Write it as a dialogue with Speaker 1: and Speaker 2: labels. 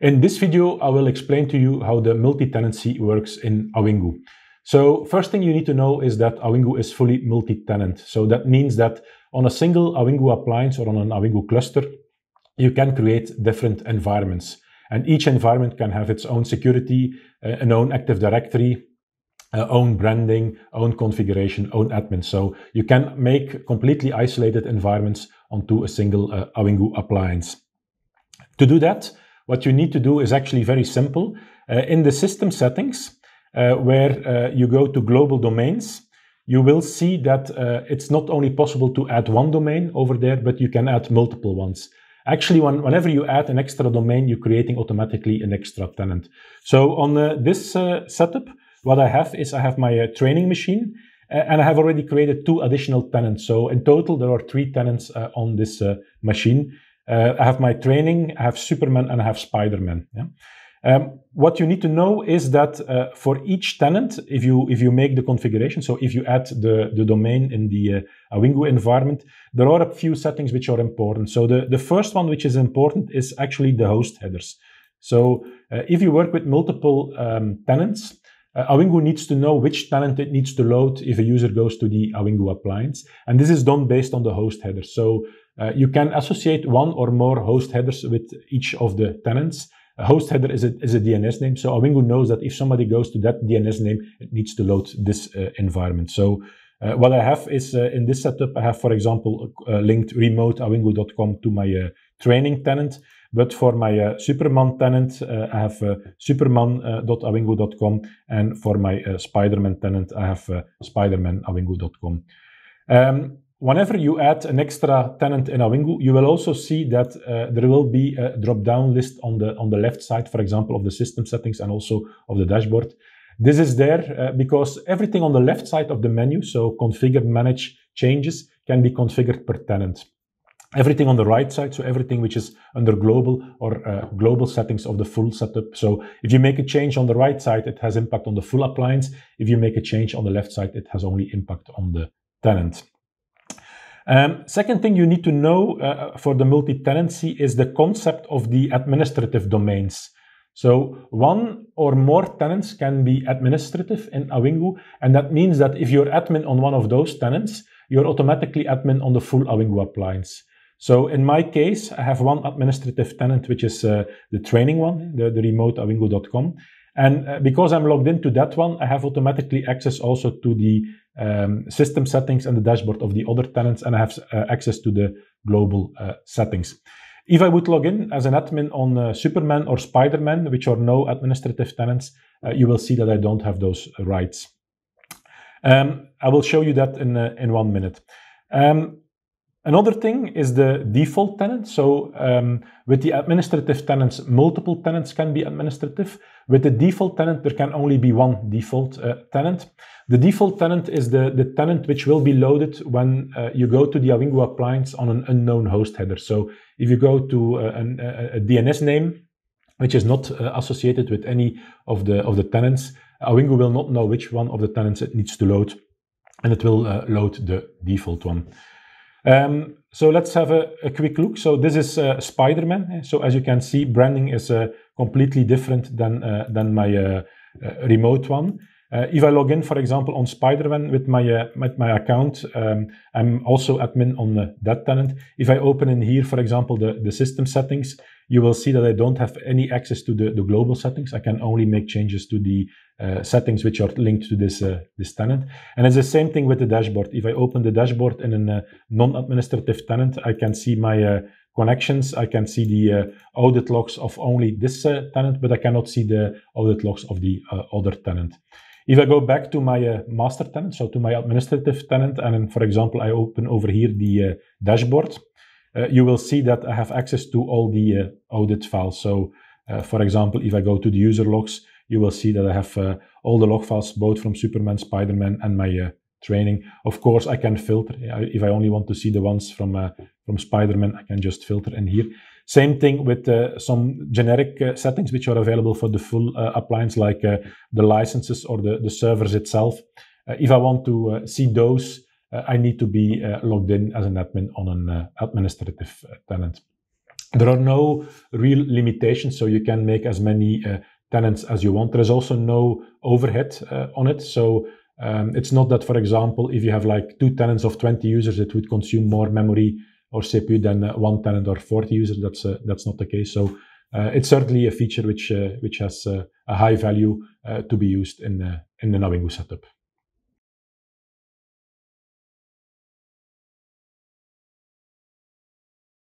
Speaker 1: In this video, I will explain to you how the multi-tenancy works in Awingu. So first thing you need to know is that Awingu is fully multi-tenant. So that means that on a single Awingu appliance or on an Awingu cluster, you can create different environments. And each environment can have its own security, uh, an own Active Directory, uh, own branding, own configuration, own admin. So you can make completely isolated environments onto a single uh, Awingu appliance. To do that, what you need to do is actually very simple. Uh, in the system settings, uh, where uh, you go to global domains, you will see that uh, it's not only possible to add one domain over there, but you can add multiple ones. Actually, when, whenever you add an extra domain, you're creating automatically an extra tenant. So on uh, this uh, setup, what I have is I have my uh, training machine and I have already created two additional tenants. So in total, there are three tenants on this machine. I have my training, I have Superman, and I have Spider-Man. Yeah? Um, what you need to know is that uh, for each tenant, if you if you make the configuration, so if you add the, the domain in the uh, Awingu environment, there are a few settings which are important. So the, the first one which is important is actually the host headers. So uh, if you work with multiple um, tenants, uh, Awingu needs to know which tenant it needs to load if a user goes to the Awingu appliance. And this is done based on the host headers. So uh, you can associate one or more host headers with each of the tenants. A host header is a, is a DNS name. So Awingu knows that if somebody goes to that DNS name, it needs to load this uh, environment. So uh, what I have is uh, in this setup, I have, for example, uh, linked remoteawingu.com to my uh, training tenant. But for my uh, Superman tenant, I have superman.awingu.com. and for my Spiderman tenant, I have spidermanawingu.com. Um, whenever you add an extra tenant in Awingu, you will also see that uh, there will be a drop-down list on the on the left side, for example, of the system settings and also of the dashboard. This is there uh, because everything on the left side of the menu, so configure, manage, changes, can be configured per tenant. Everything on the right side, so everything which is under global or uh, global settings of the full setup. So if you make a change on the right side, it has impact on the full appliance. If you make a change on the left side, it has only impact on the tenant. Um, second thing you need to know uh, for the multi-tenancy is the concept of the administrative domains. So one or more tenants can be administrative in Awingu, and that means that if you're admin on one of those tenants, you're automatically admin on the full Awingu appliance. So in my case, I have one administrative tenant, which is uh, the training one, the, the remote awingu.com. And uh, because I'm logged into that one, I have automatically access also to the um, system settings and the dashboard of the other tenants, and I have uh, access to the global uh, settings. If I would log in as an admin on uh, Superman or Spider-Man, which are no administrative tenants, uh, you will see that I don't have those rights. Um, I will show you that in, in one minute. Um, Another thing is the default tenant. So um, with the administrative tenants, multiple tenants can be administrative. With the default tenant, there can only be one default uh, tenant. The default tenant is the, the tenant which will be loaded when uh, you go to the Awingu appliance on an unknown host header. So if you go to uh, an, a, a, DNS name, which is not uh, associated with any of the, of the tenants, Awingu will not know which one of the tenants it needs to load, and it will uh, load the default one. Um, so let's have a, a, quick look. So this is uh, Spider-Man. So as you can see, branding is uh, completely different than, uh, than my uh, remote one. Uh, if I log in, for example, on Spider-Man with my with my account, um, I'm also admin on that tenant. If I open in here, for example, the, the system settings, you will see that I don't have any access to the, the global settings. I can only make changes to the uh, settings which are linked to this, uh, this tenant. And it's the same thing with the dashboard. If I open the dashboard in a uh, non-administrative tenant, I can see my uh, connections. I can see the uh, audit logs of only this uh, tenant, but I cannot see the audit logs of the other tenant. If I go back to my master tenant, so to my administrative tenant, and then, for example, I open over here the dashboard, uh, you will see that I have access to all the uh, audit files. So, uh, for example, if I go to the user logs, you will see that I have all the log files, both from Superman, Spider-Man, and my training. Of course, I can filter. If I only want to see the ones from uh, from Spider-Man, I can just filter in here. Same thing with uh, some generic uh, settings which are available for the full appliance, like the licenses or the, the servers itself. if I want to see those, uh, I need to be uh, logged in as an admin on an uh, administrative tenant. There are no real limitations, so you can make as many uh, tenants as you want. There is also no overhead uh, on it. So um, it's not that, for example, if you have like two tenants of 20 users, it would consume more memory or CPU than uh, one tenant or 40 users. That's uh, that's not the case. So uh, it's certainly a feature which uh, which has a high value to be used in in the Nawingu setup.